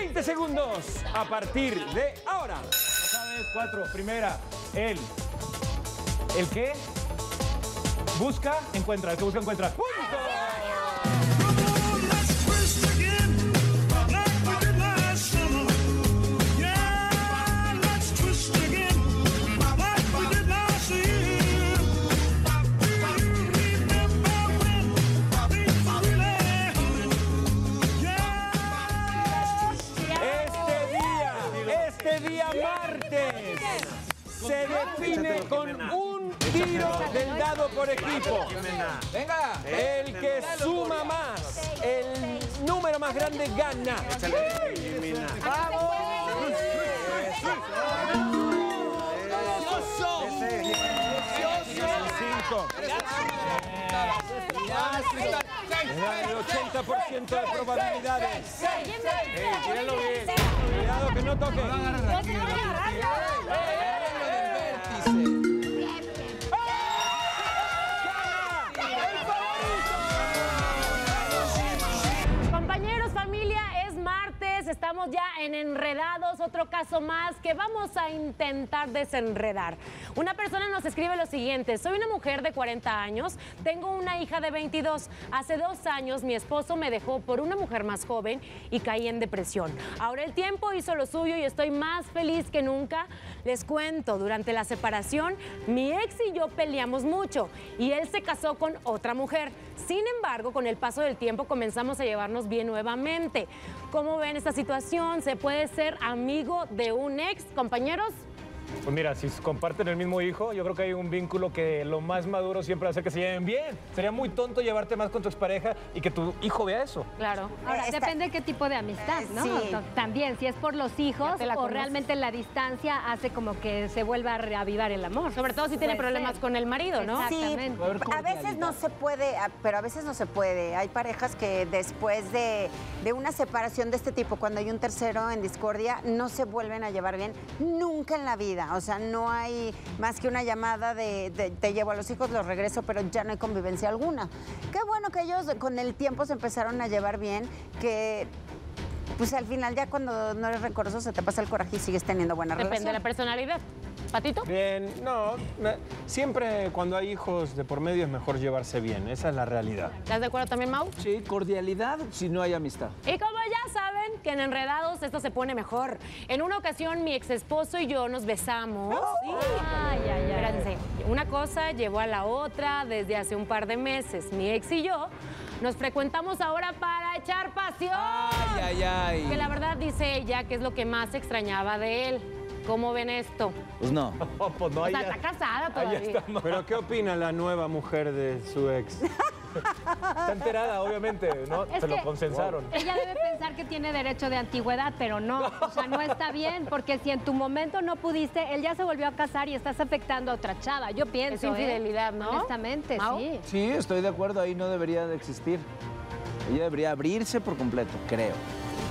20 segundos a partir de ahora. ¿Sabes? Cuatro. Primera, él. ¿El qué? Busca, encuentra. El que busca, encuentra. Este día, este día martes, se define con un tiro del dado por equipo. Venga. El que suma más, el número más grande gana. Cinco. Era el 80% de probabilidades. Cuidado que no toque. Ya en Enredados, otro caso más que vamos a intentar desenredar. Una persona nos escribe lo siguiente, soy una mujer de 40 años, tengo una hija de 22, hace dos años mi esposo me dejó por una mujer más joven y caí en depresión. Ahora el tiempo hizo lo suyo y estoy más feliz que nunca. Les cuento, durante la separación, mi ex y yo peleamos mucho y él se casó con otra mujer. Sin embargo, con el paso del tiempo comenzamos a llevarnos bien nuevamente. ¿Cómo ven esta situación? ¿Se puede ser amigo de un ex, compañeros? Pues mira, si comparten el mismo hijo, yo creo que hay un vínculo que lo más maduro siempre hace que se lleven bien. Sería muy tonto llevarte más con tu expareja y que tu hijo vea eso. Claro. Ahora, depende qué tipo de amistad, ¿no? Sí. También, si es por los hijos o conoces. realmente la distancia hace como que se vuelva a reavivar el amor. Sobre todo si tiene problemas ser. con el marido, ¿no? Sí, a veces no se puede, a- pero a veces no se puede. Hay parejas que después de, de una separación de este tipo, cuando hay un tercero en discordia, no se vuelven a llevar bien nunca en la vida. O sea, no hay más que una llamada de, de, te llevo a los hijos, los regreso, pero ya no hay convivencia alguna. Qué bueno que ellos con el tiempo se empezaron a llevar bien, que pues al final ya cuando no eres rencoroso se te pasa el coraje y sigues teniendo buena Depende relación. de la personalidad. ¿Patito? Bien, no, siempre cuando hay hijos de por medio es mejor llevarse bien, esa es la realidad. ¿Estás de acuerdo también, Mau? Sí, cordialidad si no hay amistad. Y como ya saben que en Enredados esto se pone mejor. En una ocasión mi ex esposo y yo nos besamos. Sí. Ay, ay, ay. Espérense. Una cosa llevó a la otra desde hace un par de meses. Mi ex y yo nos frecuentamos ahora para echar pasión. Ay, ay, ay. Que la verdad dice ella que es lo que más extrañaba de él. ¿Cómo ven esto? Pues no. pues no, O ahí sea, ya- está casada todavía. está. Pero ¿qué opina la nueva mujer de su ex? Está enterada, obviamente, ¿no? Es Se lo consensaron. Ella debe pensar que tiene derecho de antigüedad, pero no. O sea, no está bien, porque si en tu momento no pudiste, él ya se volvió a casar y estás afectando a otra chava. Yo pienso. Es infidelidad, ¿eh? ¿no? Honestamente, ¿Mau? sí. Sí, estoy de acuerdo, ahí no debería de existir. Ella debería abrirse por completo, creo.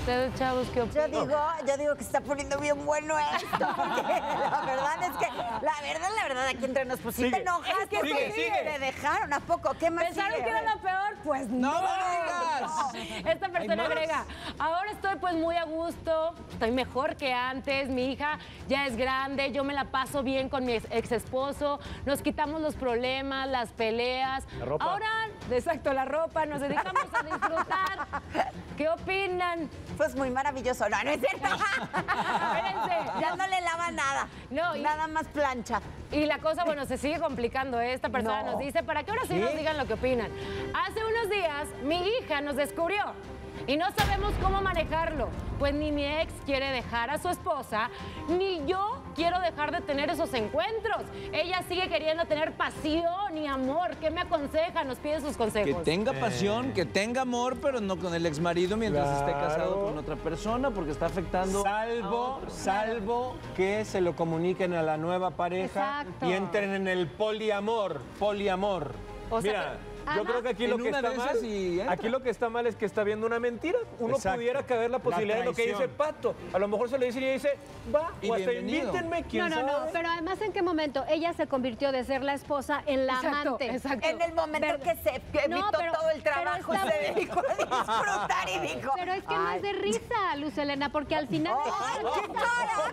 Ustedes, chavos, ¿qué Yo opinan? digo, yo digo que se está poniendo bien bueno esto, porque la verdad es que, la verdad, la verdad, aquí entre nos, pues sí Sigue. te enojas, Es que sigue, sigue. te dejaron, ¿a poco? ¿Qué más ¿Pensaron sigue? que era lo peor? Pues no. ¡No me digas! Esta persona agrega, ahora estoy pues muy a gusto, estoy mejor que antes, mi hija ya es grande, yo me la paso bien con mi ex, ex esposo, nos quitamos los problemas, las peleas. La ropa. Ahora, exacto, la ropa, nos dedicamos a disfrutar. ¿Qué opinan? Pues muy maravilloso, no, no es cierto. Espérense. ya no le lava nada, No, y- nada más plancha. Y la cosa, bueno, se sigue complicando. ¿eh? Esta persona No. nos dice, para que ahora sí nos digan lo que opinan. Hace unos días, mi hija nos descubrió y no sabemos cómo manejarlo. Pues ni mi ex quiere dejar a su esposa, ni yo quiero dejar de tener esos encuentros. Ella sigue queriendo tener pasión y amor. ¿Qué me aconseja? Nos pide sus Que consejos. tenga pasión, que tenga amor, pero no con el exmarido mientras esté casado con otra persona, porque está afectando. Salvo, salvo que se lo comuniquen a la nueva pareja Exacto. y entren en el poliamor, poliamor. O sea, Mira, yo creo que aquí lo que está mal, aquí lo que está mal es que está viendo una mentira. Uno Exacto. pudiera caber la La posibilidad de lo que dice. Pato. A lo mejor se lo dice y ella dice, va, Y o hasta invítenme, quién No, no, no, pero además, ¿en qué momento ella se convirtió de ser la esposa en la Exacto, amante? exacto. En el momento Ver- que se que No, evitó pero- todo el pero trabajo, está se dedicó a disfrutar y dijo... Pero es que no "Ay, es de risa, Luz Elena, porque al final... ¡Ay, qué cara!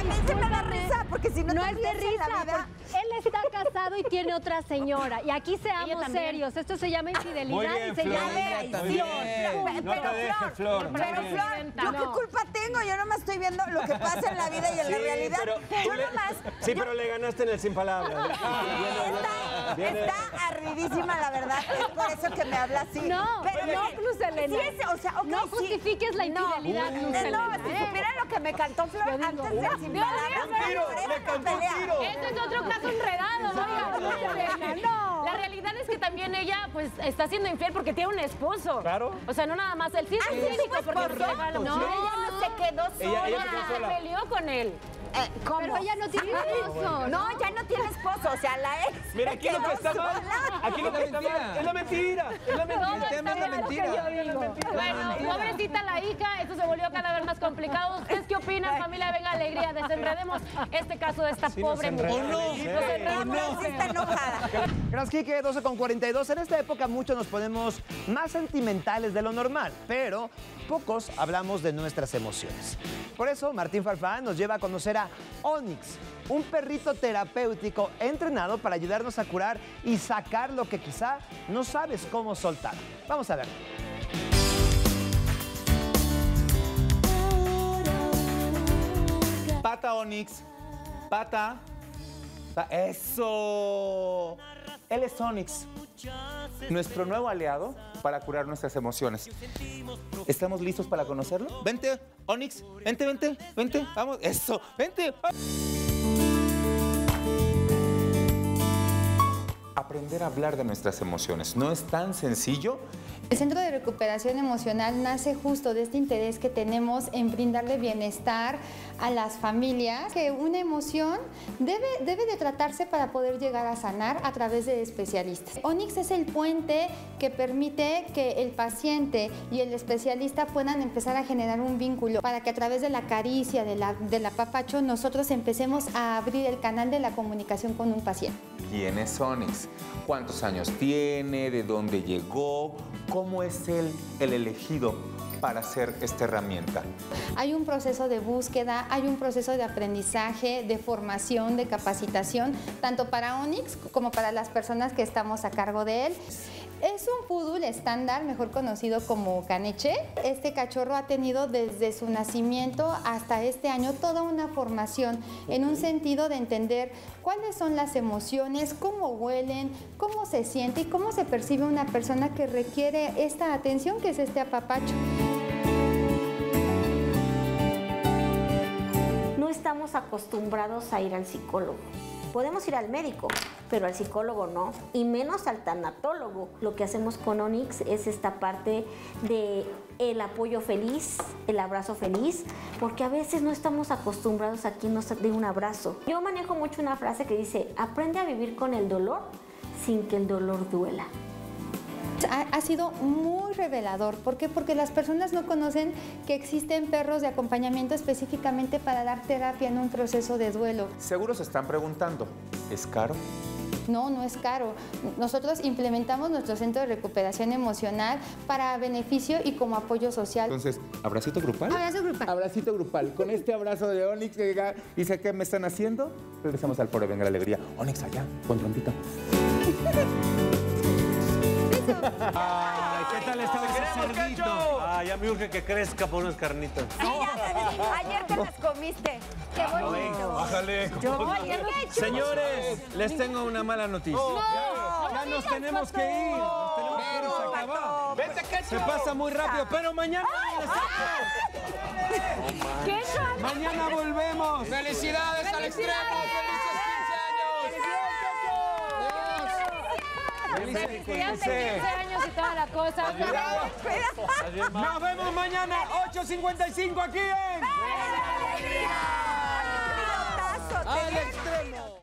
a mí se me da risa, porque si no, No te es de risa, la vida... porque él está casado y tiene otra señora. Y aquí seamos también. Serios, esto se llama infidelidad Muy bien, y se Flor. llama traición. No te dejes, Flor. Pero. Flor, ¿yo No. qué culpa tengo? Yo nomás estoy viendo lo que pasa en la vida y en la Sí, realidad. pero yo nomás... Sí, yo- pero le ganaste en el sin palabras. Está, Viene- está ardidísima, la verdad. Es por eso que me habla así. No, pero no, Luz Helena. sí es- o sea, ok, No sí. justifiques la No, infidelidad, Luz no, Helena, si ¿eh? supieran lo que me cantó Flor antes del sin Dios palabras, me tiro, le cantó un tiro. Este es otro caso enredado, Luz Helena, no. La realidad es que también ella, pues, está siendo infiel porque tiene un esposo. Claro. O sea, no nada más él sí es Ah, sí, pues, porque No, ella no se quedó sola. Ella- ella se quedó sola. peleó con él. Eh, ¿Cómo? Pero ella no tiene esposo, No, ya no tiene esposo. O sea, la ex. Mira, aquí lo que está mal. sola. Aquí lo que está mal es la mentira. Es la mentira. El tema es la mentira. Bueno, pobrecita la hija, esto se volvió cada vez más complicado. ¿Ustedes qué opinan, familia? Venga, alegría, desenredemos este caso de esta pobre mujer. ¿O no? Nos No, está enojada. Gracias, Kike, 12 con 42. En esta época muchos nos ponemos más sentimentales de lo normal, pero pocos hablamos de nuestras emociones. Por eso, Martín Farfán nos lleva a conocer a Onyx, un perrito terapéutico entrenado para ayudarnos a curar y sacar lo que quizá no sabes cómo soltar. Vamos a ver. Pata Onyx. Pata. Pa- ¡Eso! Él es Onyx, nuestro nuevo aliado para curar nuestras emociones. ¿Estamos listos para conocerlo? Vente, Onyx. Vente, vente, vente. Vamos. Eso. Vente. Aprender a hablar de nuestras emociones no es tan sencillo El Centro de Recuperación Emocional nace justo de este interés que tenemos en brindarle bienestar a las familias, que una emoción debe, debe de tratarse para poder llegar a sanar a través de especialistas. Onix es el puente que permite que el paciente y el especialista puedan empezar a generar un vínculo para que a través de la caricia, de la, del apapacho, nosotros empecemos a abrir el canal de la comunicación con un paciente. quién es Onyx, cuántos años tiene, de dónde llegó, cómo es él el elegido para hacer esta herramienta. Hay un proceso de búsqueda, hay un proceso de aprendizaje, de formación, de capacitación, tanto para Onyx como para las personas que estamos a cargo de él. Es un poodle estándar, mejor conocido como caneche. Este cachorro ha tenido desde su nacimiento hasta este año toda una formación en un sentido de entender cuáles son las emociones, cómo huelen, cómo se siente y cómo se percibe una persona que requiere esta atención que es este apapacho. no estamos acostumbrados a ir al psicólogo. Podemos ir al médico, pero al psicólogo no, y menos al tanatólogo. Lo que hacemos con Onyx es esta parte de el apoyo feliz, el abrazo feliz, porque a veces no estamos acostumbrados a quien nos dé un abrazo. Yo manejo mucho una frase que dice, aprende a vivir con el dolor sin que el dolor duela. Ha, ha sido muy revelador. ¿Por qué? Porque las personas no conocen que existen perros de acompañamiento específicamente para dar terapia en un proceso de duelo. Seguro se están preguntando, ¿es caro? No, no es caro. Nosotros implementamos nuestro centro de recuperación emocional para beneficio y como apoyo social. Entonces, ¿abracito grupal? Abrazo grupal. Abracito grupal. Con este abrazo de Onyx que llega y sé qué me están haciendo, regresamos al foro Venga la Alegría. Onyx allá, con trompito. Ay, ¿qué tal estaba ese ¡Queremos cerdito? Ah, ya me urge que crezca por unas carnitas. Ayer te las comiste. Qué bonito. Bájale. Yo, ayer no he. Señores, les tengo una mala noticia. No, ya no nos tenemos que ir. Nos tenemos que ir, se acabó. Vete, ketchup. Se pasa muy rápido, pero mañana ¿Qué? Mañana volvemos. ¡Felicidades al extremo! ¡Felices 15 años! Fíjate, 15 años y toda la cosa. Nos vemos mañana 8.55 aquí en... ¡Al extremo!